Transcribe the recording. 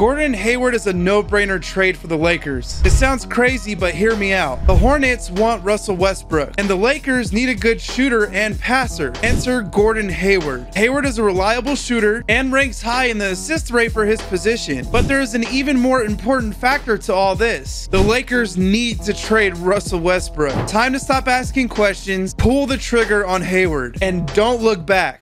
Gordon Hayward is a no-brainer trade for the Lakers. It sounds crazy, but hear me out. The Hornets want Russell Westbrook, and the Lakers need a good shooter and passer. Enter Gordon Hayward. Hayward is a reliable shooter and ranks high in the assist rate for his position. But there is an even more important factor to all this. The Lakers need to trade Russell Westbrook. Time to stop asking questions, pull the trigger on Hayward, and don't look back.